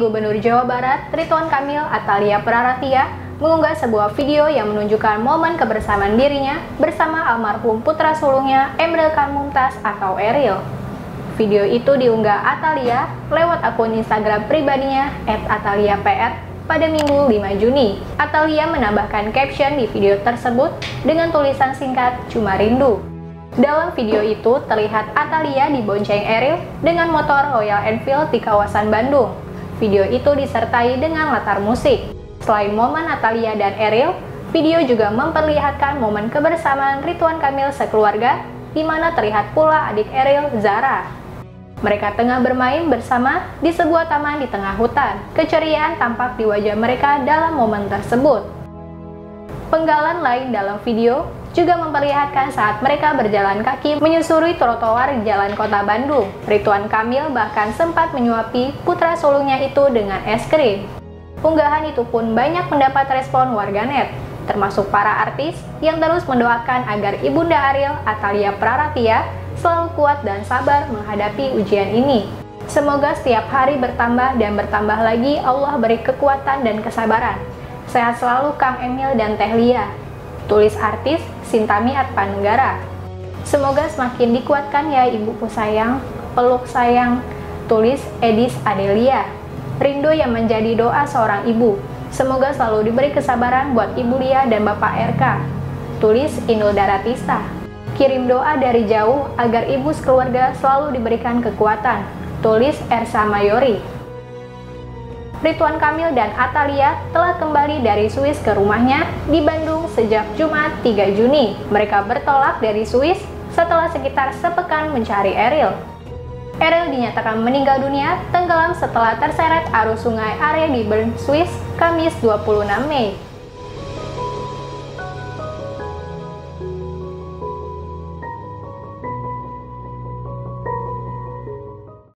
Gubernur Jawa Barat, Ridwan Kamil Atalia Praratia, mengunggah sebuah video yang menunjukkan momen kebersamaan dirinya bersama almarhum putra sulungnya Emril Khan Mumtaz atau Eril. Video itu diunggah Atalia lewat akun Instagram pribadinya @ataliapr pada Minggu 5 Juni. Atalia menambahkan caption di video tersebut dengan tulisan singkat Cuma Rindu. Dalam video itu terlihat Atalia dibonceng Eril dengan motor Royal Enfield di kawasan Bandung. Video itu disertai dengan latar musik. Selain momen Natalia dan Eril, video juga memperlihatkan momen kebersamaan Ridwan Kamil sekeluarga, di mana terlihat pula adik Eril, Zara. Mereka tengah bermain bersama di sebuah taman di tengah hutan. Keceriaan tampak di wajah mereka dalam momen tersebut. Penggalan lain dalam video juga memperlihatkan saat mereka berjalan kaki menyusuri trotoar jalan kota Bandung. Ridwan Kamil bahkan sempat menyuapi putra sulungnya itu dengan es krim. Unggahan itu pun banyak mendapat respon warganet, termasuk para artis yang terus mendoakan agar Ibunda Ariel Atalia Praratia selalu kuat dan sabar menghadapi ujian ini. Semoga setiap hari bertambah dan bertambah lagi Allah beri kekuatan dan kesabaran. Sehat selalu Kang Emil dan Teh Lia. Tulis artis Sintami Atpanegara. Semoga semakin dikuatkan ya ibuku sayang, peluk sayang. Tulis Edis Adelia. Rindu yang menjadi doa seorang ibu. Semoga selalu diberi kesabaran buat Ibu Lia dan Bapak RK. Tulis Inul Daratista. Kirim doa dari jauh agar ibu sekeluarga selalu diberikan kekuatan. Tulis Ersa Mayori. Ridwan Kamil dan Atalia telah kembali dari Swiss ke rumahnya di Bandung sejak Jumat 3 Juni. Mereka bertolak dari Swiss setelah sekitar sepekan mencari Eril. Eril dinyatakan meninggal dunia tenggelam setelah terseret arus sungai area di Bern, Swiss, Kamis 26 Mei.